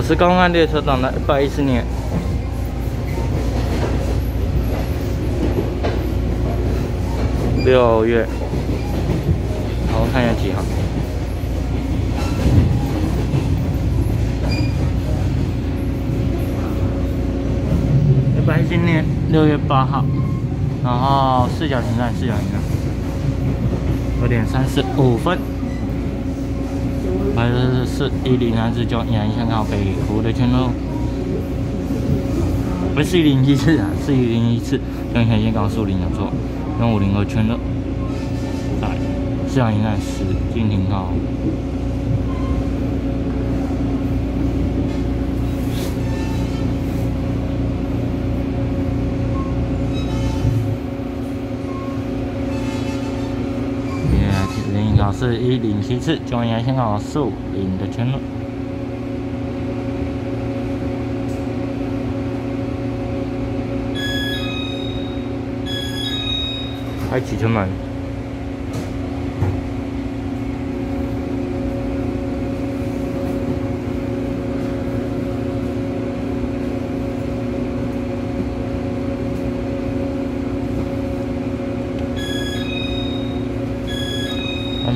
我是公安列车长的一百一十年六月，好，我看一下几号。一百一十年六月八号，然后四角形站，四角形站，九点三十五分。还是四一零三四九，沿线靠北湖的圈路，不是一零一四啊，是一零一次，跟沿线高速零的错，跟五零二圈路，在四角形站十进停靠。是一零七次，中央线高速零的圈路，开启车门。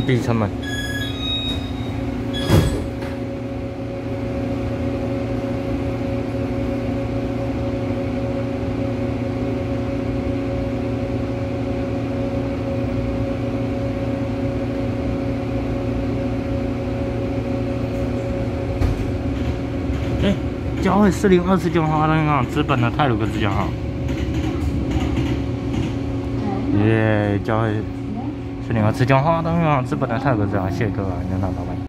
闭车门。哎，交会四零二四九号那个资本的泰鲁格之交号。耶，交会。是两个浙江话，当然，资本的泰国这样谢哥啊，领导老板。